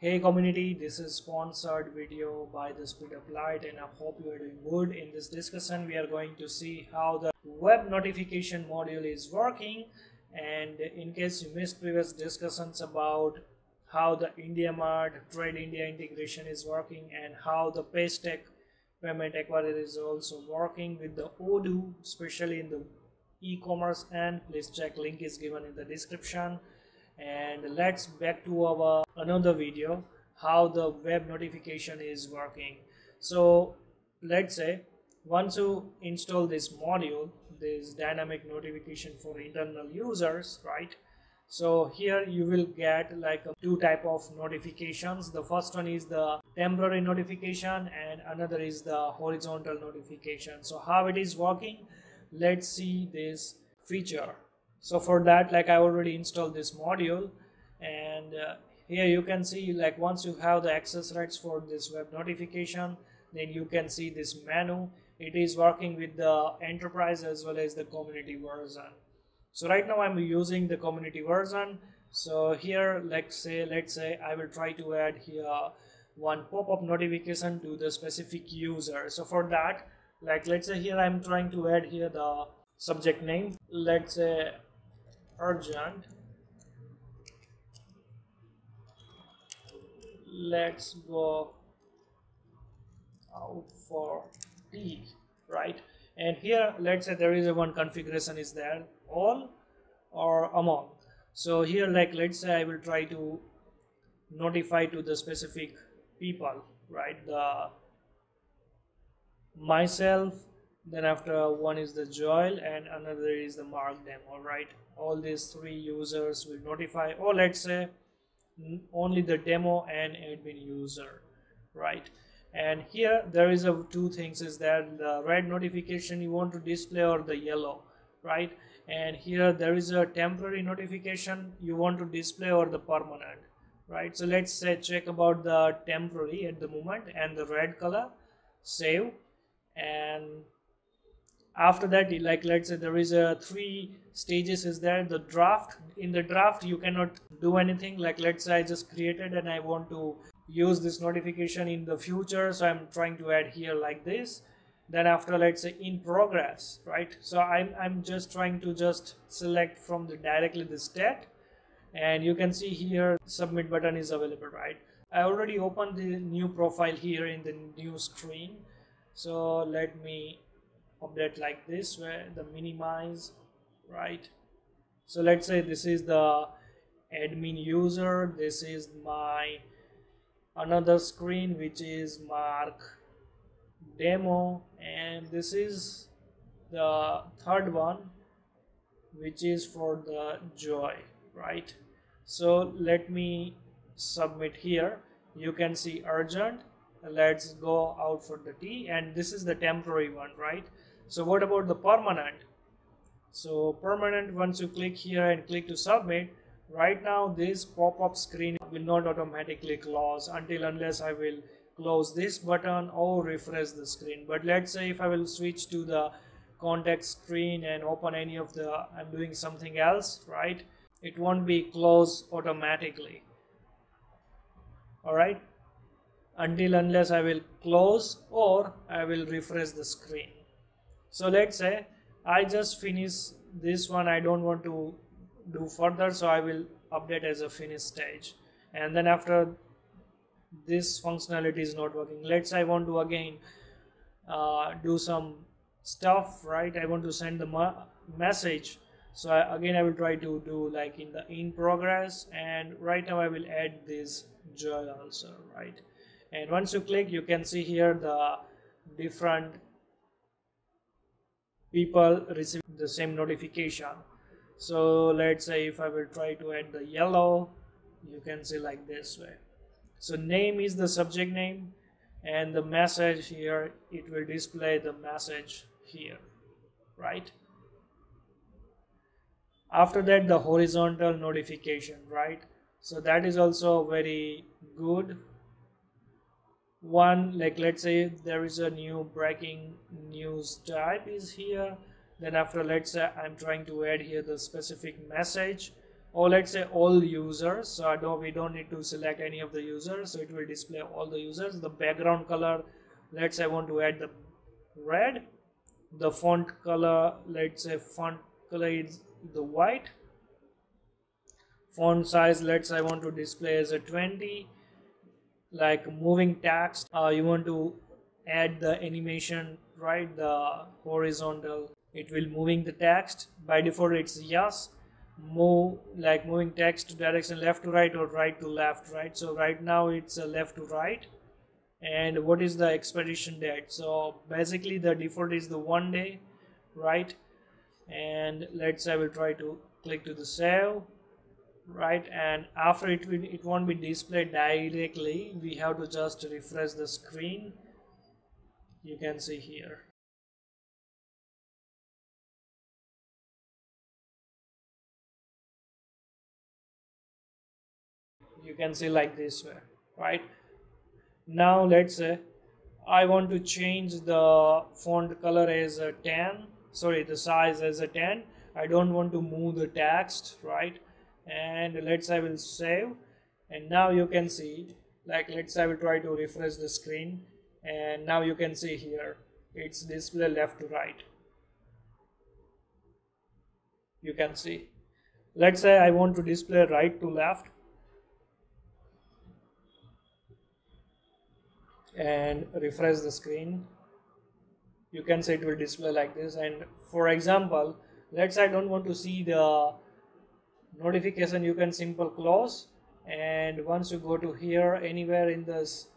Hey community, this is sponsored video by the Speed Up Light and I hope you are doing good. In this discussion, we are going to see how the web notification module is working and in case you missed previous discussions about how the IndiaMart Trade India integration is working and how the Paystack payment acquirer is also working with the Odoo, especially in the e-commerce and please check link is given in the description and let's back to our another video how the web notification is working. So let's say once you install this module this dynamic notification for internal users right? So here you will get like two type of notifications. The first one is the temporary notification and another is the horizontal notification. So how it is working? Let's see this feature so for that like i already installed this module and uh, here you can see like once you have the access rights for this web notification then you can see this menu. It is working with the enterprise as well as the community version. So right now i'm using the community version. So here let's say let's say i will try to add here one pop-up notification to the specific user. So for that like let's say here i'm trying to add here the subject name. Let's say urgent let's go out for tea right? And here let's say there is a one configuration is there all or among. So here like let's say i will try to notify to the specific people right? The myself then after one is the Joel and another is the Mark demo right. All these three users will notify or let's say only the demo and admin user. Right. And here there is a two things is that the red notification you want to display or the yellow. Right. And here there is a temporary notification you want to display or the permanent. Right. So let's say check about the temporary at the moment and the red color. Save. And after that like let's say there is a three stages is there the draft? In the draft you cannot do anything. Like let's say i just created and i want to use this notification in the future so i'm trying to add here like this. Then after let's say in progress right? So i'm i'm just trying to just select from the directly the stat and you can see here submit button is available right? I already opened the new profile here in the new screen. So let me update like this where the minimize right? So let's say this is the admin user this is my another screen which is mark demo and this is the third one which is for the joy right? So let me submit here. You can see urgent. Let's go out for the tea and this is the temporary one right so what about the permanent? So permanent once you click here and click to submit right now this pop-up screen will not automatically close until unless I will close this button or refresh the screen. But let's say if I will switch to the contact screen and open any of the I'm doing something else right? It won't be closed automatically. All right until unless I will close or I will refresh the screen. So let's say I just finish this one I don't want to do further so I will update as a finish stage. And then after this functionality is not working let's say I want to again uh, do some stuff right? I want to send the message. So I, again I will try to do like in the in progress and right now I will add this joy also right? And once you click you can see here the different people receive the same notification. So let's say if I will try to add the yellow you can see like this way. So name is the subject name and the message here it will display the message here right? After that the horizontal notification right? So that is also very good one like let's say there is a new breaking news type is here. Then after let's say i'm trying to add here the specific message. Or let's say all users so I don't, we don't need to select any of the users. So it will display all the users. The background color let's say I want to add the red. The font color let's say font color is the white. Font size let's say I want to display as a 20 like moving text uh, you want to add the animation right? The horizontal it will moving the text. By default it's yes. Move like moving text direction left to right or right to left right? So right now it's left to right. And what is the expiration date? So basically the default is the one day right? And let's I will try to click to the save right? And after it will it won't be displayed directly we have to just refresh the screen. You can see here. You can see like this way right? Now let's say I want to change the font color as a 10 sorry the size as a 10 I don't want to move the text right and let's I will save. And now you can see like let's I will try to refresh the screen. And now you can see here it's display left to right. You can see. Let's say I want to display right to left. And refresh the screen. You can say it will display like this. And for example let's say I don't want to see the notification you can simple close. And once you go to here anywhere in this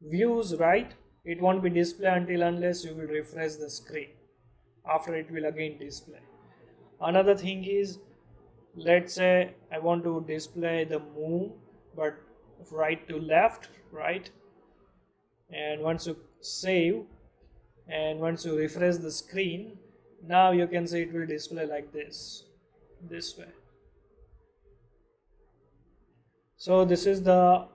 views right it won't be display until unless you will refresh the screen. After it will again display. Another thing is let's say I want to display the move but right to left right. And once you save and once you refresh the screen now you can see it will display like this. This way. So this is the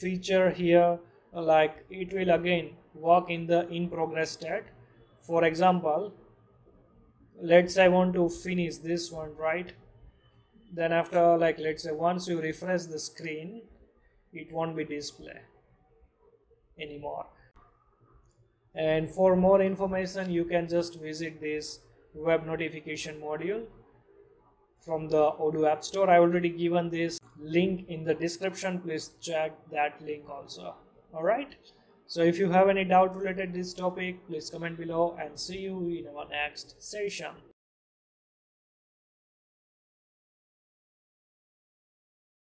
feature here. Like it will again work in the in progress state. For example let's say I want to finish this one right? Then after like let's say once you refresh the screen it won't be display anymore and for more information you can just visit this web notification module from the odoo app store. I already given this link in the description. Please check that link also. All right? So if you have any doubt related to this topic please comment below and see you in our next session